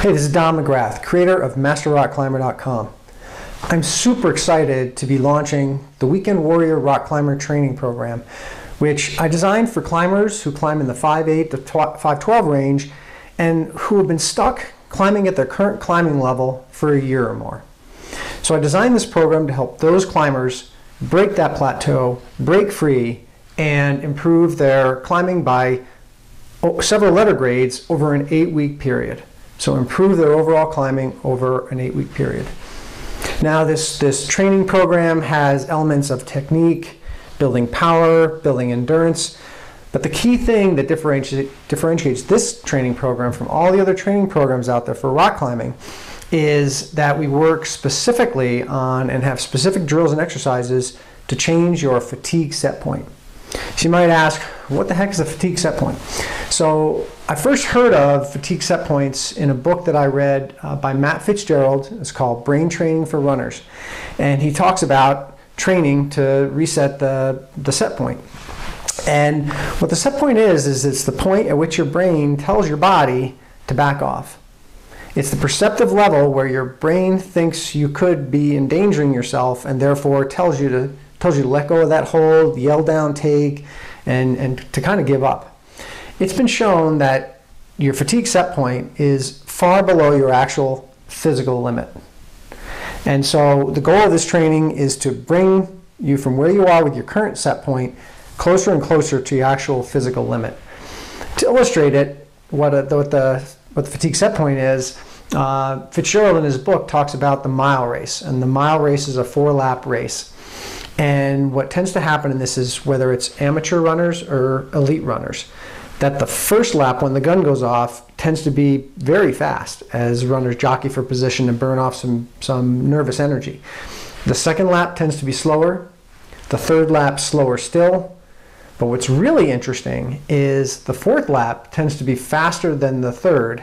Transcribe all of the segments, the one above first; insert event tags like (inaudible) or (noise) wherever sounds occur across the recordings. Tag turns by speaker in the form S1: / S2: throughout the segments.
S1: Hey, this is Don McGrath, creator of MasterRockClimber.com. I'm super excited to be launching the Weekend Warrior Rock Climber Training Program, which I designed for climbers who climb in the 5'8 to 5'12 range and who have been stuck climbing at their current climbing level for a year or more. So I designed this program to help those climbers break that plateau, break free, and improve their climbing by several letter grades over an eight week period. So improve their overall climbing over an eight week period. Now this, this training program has elements of technique, building power, building endurance, but the key thing that differentiates, differentiates this training program from all the other training programs out there for rock climbing is that we work specifically on and have specific drills and exercises to change your fatigue set point. So you might ask, what the heck is a fatigue set point? So I first heard of fatigue set points in a book that I read uh, by Matt Fitzgerald. It's called Brain Training for Runners. And he talks about training to reset the, the set point. And what the set point is, is it's the point at which your brain tells your body to back off. It's the perceptive level where your brain thinks you could be endangering yourself and therefore tells you to tells you to let go of that hold, yell down, take, and, and to kind of give up. It's been shown that your fatigue set point is far below your actual physical limit. And so the goal of this training is to bring you from where you are with your current set point closer and closer to your actual physical limit. To illustrate it, what, a, what, the, what the fatigue set point is, uh, Fitzgerald in his book talks about the mile race, and the mile race is a four lap race. And what tends to happen in this is whether it's amateur runners or elite runners, that the first lap when the gun goes off tends to be very fast as runners jockey for position and burn off some, some nervous energy. The second lap tends to be slower, the third lap slower still. But what's really interesting is the fourth lap tends to be faster than the third,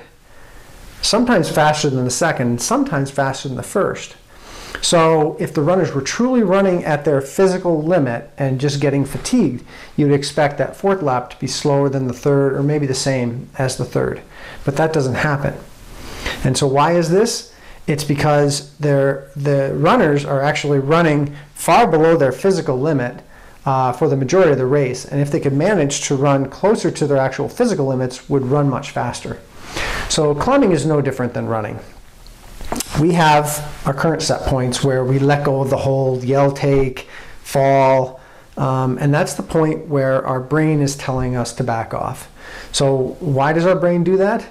S1: sometimes faster than the second, sometimes faster than the first. So if the runners were truly running at their physical limit and just getting fatigued, you'd expect that fourth lap to be slower than the third or maybe the same as the third. But that doesn't happen. And so why is this? It's because the runners are actually running far below their physical limit uh, for the majority of the race. And if they could manage to run closer to their actual physical limits, would run much faster. So climbing is no different than running we have our current set points where we let go of the hold, yell, take, fall, um, and that's the point where our brain is telling us to back off. So why does our brain do that?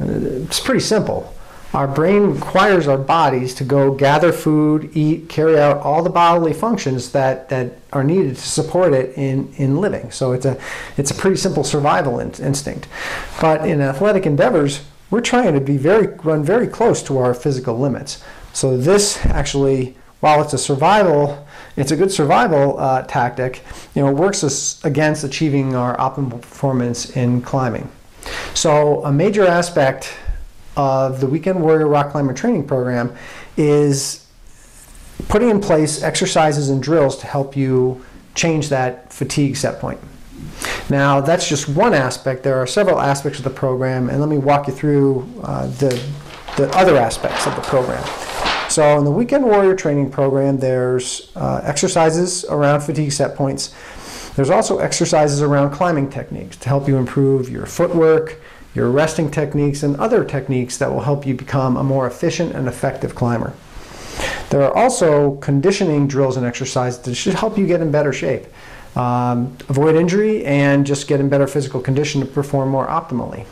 S1: It's pretty simple. Our brain requires our bodies to go gather food, eat, carry out all the bodily functions that, that are needed to support it in, in living. So it's a, it's a pretty simple survival in, instinct. But in athletic endeavors, we're trying to be very run very close to our physical limits. So this actually, while it's a survival, it's a good survival uh, tactic. You know, works us against achieving our optimal performance in climbing. So a major aspect of the Weekend Warrior Rock Climber Training Program is putting in place exercises and drills to help you change that fatigue set point. Now, that's just one aspect. There are several aspects of the program, and let me walk you through uh, the, the other aspects of the program. So, in the Weekend Warrior Training Program, there's uh, exercises around fatigue set points. There's also exercises around climbing techniques to help you improve your footwork, your resting techniques, and other techniques that will help you become a more efficient and effective climber. There are also conditioning drills and exercises that should help you get in better shape um, avoid injury and just get in better physical condition to perform more optimally.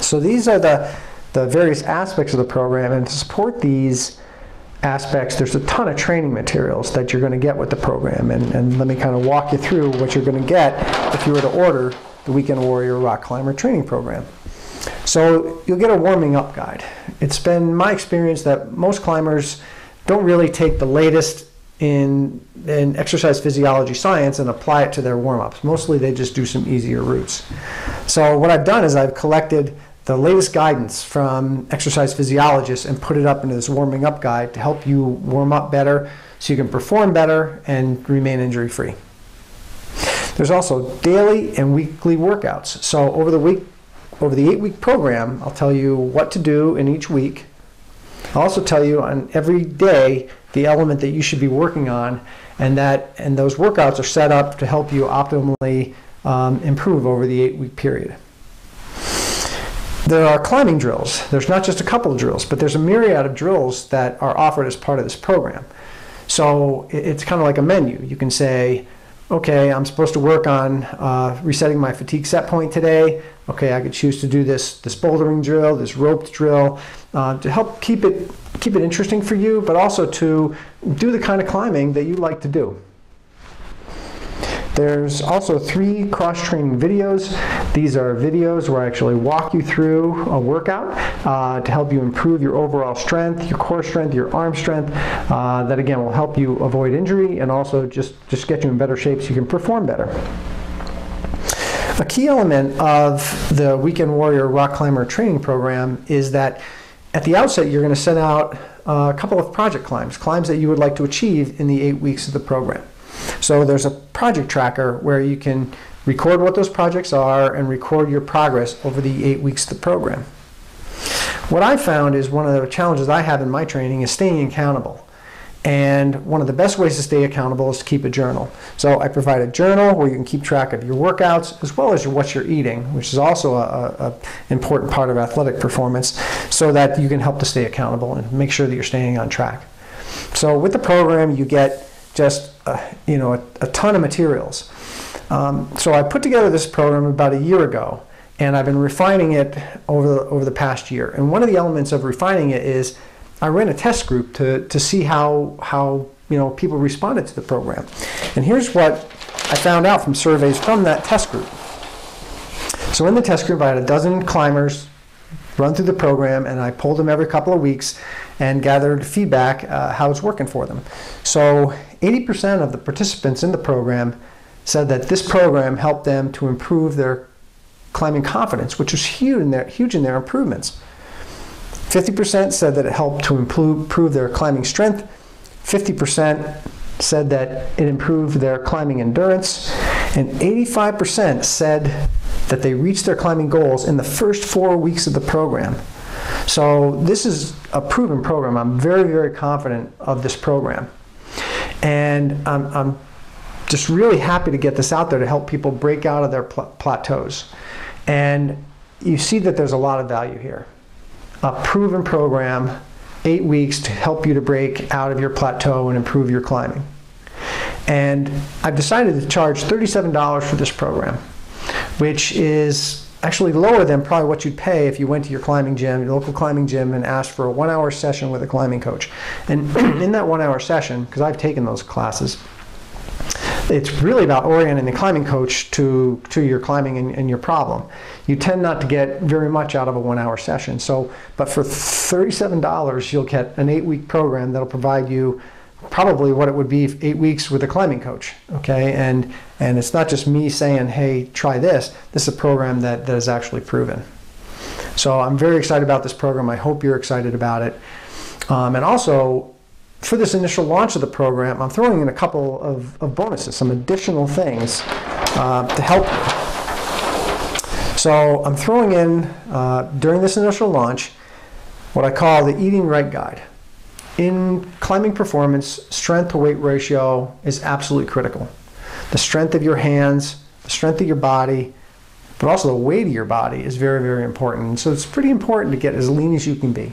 S1: So these are the, the various aspects of the program and to support these aspects there's a ton of training materials that you're going to get with the program and, and let me kind of walk you through what you're going to get if you were to order the Weekend Warrior Rock Climber training program. So you'll get a warming up guide. It's been my experience that most climbers don't really take the latest in, in exercise physiology science and apply it to their warm-ups. Mostly they just do some easier routes. So what I've done is I've collected the latest guidance from exercise physiologists and put it up into this warming up guide to help you warm up better so you can perform better and remain injury free. There's also daily and weekly workouts. So over the week over the eight week program, I'll tell you what to do in each week. I'll also tell you on every day the element that you should be working on, and that and those workouts are set up to help you optimally um, improve over the eight week period. There are climbing drills. There's not just a couple of drills, but there's a myriad of drills that are offered as part of this program. So it's kind of like a menu. You can say, okay, I'm supposed to work on uh, resetting my fatigue set point today. Okay, I could choose to do this this bouldering drill, this roped drill, uh, to help keep it keep it interesting for you, but also to do the kind of climbing that you like to do. There's also three cross-training videos. These are videos where I actually walk you through a workout uh, to help you improve your overall strength, your core strength, your arm strength. Uh, that again will help you avoid injury and also just, just get you in better shape so you can perform better. A key element of the Weekend Warrior Rock Climber training program is that at the outset you're going to set out a couple of project climbs, climbs that you would like to achieve in the eight weeks of the program. So there's a project tracker where you can record what those projects are and record your progress over the eight weeks of the program. What I found is one of the challenges I have in my training is staying accountable. And one of the best ways to stay accountable is to keep a journal. So I provide a journal where you can keep track of your workouts as well as what you're eating, which is also an important part of athletic performance, so that you can help to stay accountable and make sure that you're staying on track. So with the program, you get just uh, you know a, a, ton of materials. Um, so I put together this program about a year ago, and I've been refining it over the, over the past year. And one of the elements of refining it is I ran a test group to, to see how how you know people responded to the program. And here's what I found out from surveys from that test group. So in the test group, I had a dozen climbers run through the program, and I pulled them every couple of weeks and gathered feedback uh, how it's working for them. So 80% of the participants in the program said that this program helped them to improve their climbing confidence, which was huge in their, huge in their improvements. 50% said that it helped to improve their climbing strength. 50% said that it improved their climbing endurance. And 85% said that they reached their climbing goals in the first four weeks of the program. So this is a proven program. I'm very, very confident of this program. And I'm, I'm just really happy to get this out there to help people break out of their pl plateaus. And you see that there's a lot of value here. A proven program, eight weeks to help you to break out of your plateau and improve your climbing. And I've decided to charge $37 for this program, which is actually lower than probably what you'd pay if you went to your climbing gym, your local climbing gym, and asked for a one hour session with a climbing coach. And (clears throat) in that one hour session, because I've taken those classes, it's really about orienting the climbing coach to, to your climbing and, and, your problem. You tend not to get very much out of a one hour session. So, but for $37, you'll get an eight week program that'll provide you probably what it would be eight weeks with a climbing coach. Okay, and and it's not just me saying, hey, try this. This is a program that, that is actually proven. So I'm very excited about this program. I hope you're excited about it. Um, and also, for this initial launch of the program, I'm throwing in a couple of, of bonuses, some additional things uh, to help. So I'm throwing in, uh, during this initial launch, what I call the Eating Right Guide in climbing performance, strength to weight ratio is absolutely critical. The strength of your hands, the strength of your body, but also the weight of your body is very, very important. so it's pretty important to get as lean as you can be.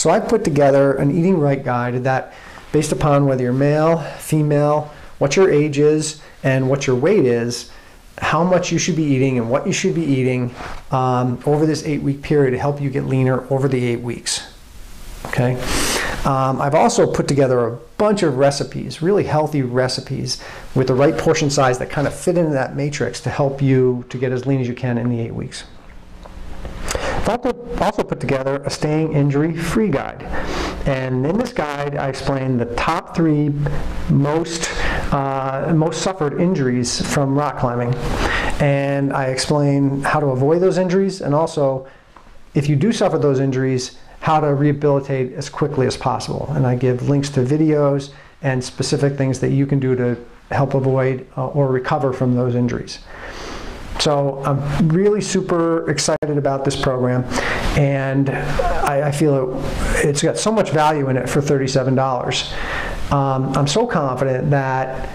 S1: So I put together an eating right guide that, based upon whether you're male, female, what your age is, and what your weight is, how much you should be eating and what you should be eating um, over this eight week period to help you get leaner over the eight weeks. Okay. Um, I've also put together a bunch of recipes, really healthy recipes with the right portion size that kind of fit into that matrix to help you to get as lean as you can in the eight weeks. Also put together a staying injury free guide. And in this guide, I explain the top three most, uh, most suffered injuries from rock climbing. And I explain how to avoid those injuries and also, if you do suffer those injuries, how to rehabilitate as quickly as possible. And I give links to videos and specific things that you can do to help avoid uh, or recover from those injuries. So I'm really super excited about this program, and I, I feel it, it's got so much value in it for $37. Um, I'm so confident that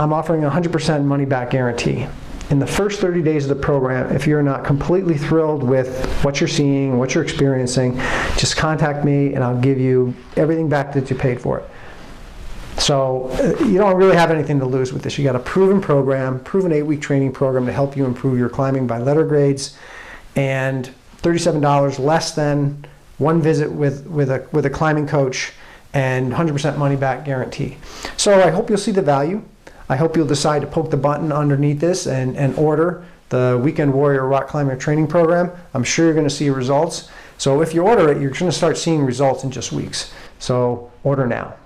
S1: I'm offering a 100% money back guarantee. In the first 30 days of the program, if you're not completely thrilled with what you're seeing, what you're experiencing, just contact me and I'll give you everything back that you paid for it. So uh, you don't really have anything to lose with this. You got a proven program, proven eight-week training program to help you improve your climbing by letter grades, and $37 less than one visit with, with, a, with a climbing coach and 100% money back guarantee. So I hope you'll see the value. I hope you'll decide to poke the button underneath this and, and order the Weekend Warrior Rock Climber Training Program. I'm sure you're going to see results. So if you order it, you're going to start seeing results in just weeks. So order now.